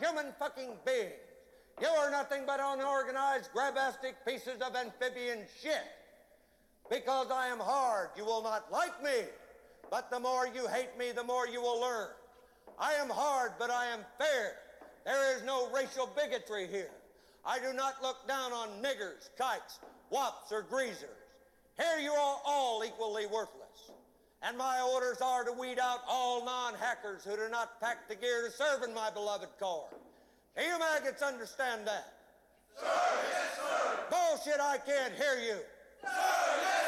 human fucking beings. You are nothing but unorganized, grabastic pieces of amphibian shit. Because I am hard, you will not like me. But the more you hate me, the more you will learn. I am hard, but I am fair. There is no racial bigotry here. I do not look down on niggers, kikes, wops, or greasers. Here you are all equally worthless. And my orders are to weed out all non-hackers who do not pack the gear to serve in my beloved corps. Do you maggots understand that? Sir, yes, sir. Bullshit, I can't hear you. Sir, yes.